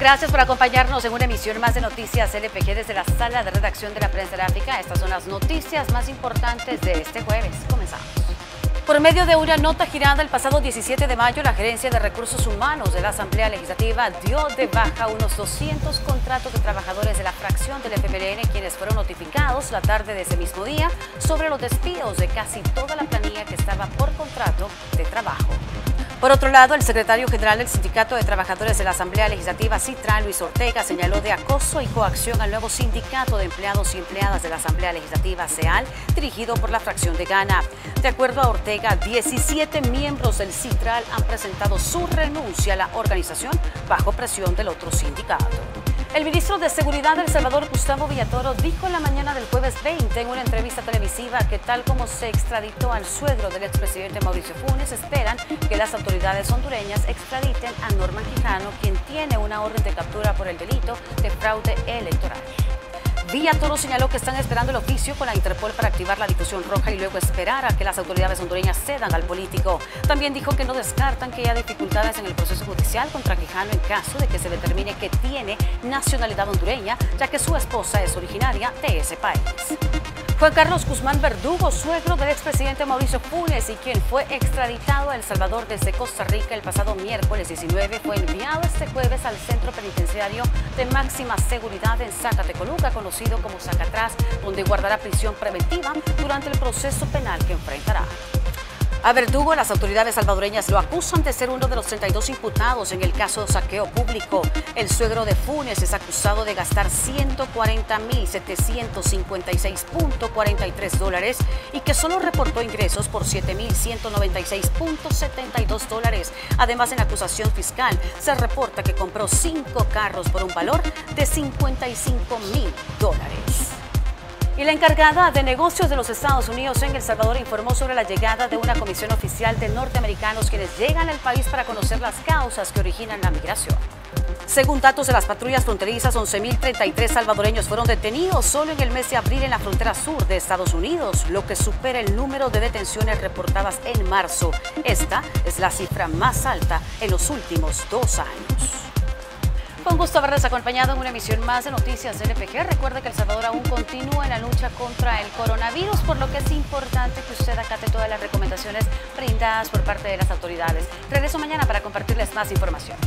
Gracias por acompañarnos en una emisión más de Noticias LPG desde la sala de redacción de la prensa gráfica. Estas son las noticias más importantes de este jueves. Comenzamos. Por medio de una nota girada el pasado 17 de mayo, la Gerencia de Recursos Humanos de la Asamblea Legislativa dio de baja unos 200 contratos de trabajadores de la fracción del FMLN, quienes fueron notificados la tarde de ese mismo día sobre los despidos de casi toda la planilla que estaba por contrato de trabajo. Por otro lado, el secretario general del Sindicato de Trabajadores de la Asamblea Legislativa, Citra, Luis Ortega, señaló de acoso y coacción al nuevo sindicato de empleados y empleadas de la Asamblea Legislativa, SEAL, dirigido por la fracción de Ghana. De acuerdo a Ortega, 17 miembros del Citral han presentado su renuncia a la organización bajo presión del otro sindicato. El ministro de Seguridad del Salvador, Gustavo Villatoro, dijo en la mañana del jueves 20 en una entrevista televisiva que tal como se extraditó al suegro del expresidente Mauricio Funes, esperan que las autoridades hondureñas extraditen a Norman Quijano, quien tiene una orden de captura por el delito de fraude electoral. Villa Toro señaló que están esperando el oficio con la Interpol para activar la difusión roja y luego esperar a que las autoridades hondureñas cedan al político. También dijo que no descartan que haya dificultades en el proceso judicial contra Quijano en caso de que se determine que tiene nacionalidad hondureña, ya que su esposa es originaria de ese país. Juan Carlos Guzmán Verdugo, suegro del expresidente Mauricio Funes y quien fue extraditado a El Salvador desde Costa Rica el pasado miércoles 19, fue enviado este jueves al centro penitenciario de máxima seguridad en Zacatecoluca, conocido como Zacatraz, donde guardará prisión preventiva durante el proceso penal que enfrentará. A Verdugo, las autoridades salvadoreñas lo acusan de ser uno de los 32 imputados en el caso de saqueo público. El suegro de Funes es acusado de gastar 140.756.43 dólares y que solo reportó ingresos por 7.196.72 dólares. Además, en acusación fiscal, se reporta que compró cinco carros por un valor de 55 mil dólares. Y la encargada de negocios de los Estados Unidos en El Salvador informó sobre la llegada de una comisión oficial de norteamericanos quienes llegan al país para conocer las causas que originan la migración. Según datos de las patrullas fronterizas, 11.033 salvadoreños fueron detenidos solo en el mes de abril en la frontera sur de Estados Unidos, lo que supera el número de detenciones reportadas en marzo. Esta es la cifra más alta en los últimos dos años. Con gusto haberles acompañado en una emisión más de Noticias LPG. Recuerde que El Salvador aún continúa en la lucha contra el coronavirus, por lo que es importante que usted acate todas las recomendaciones brindadas por parte de las autoridades. Regreso mañana para compartirles más información.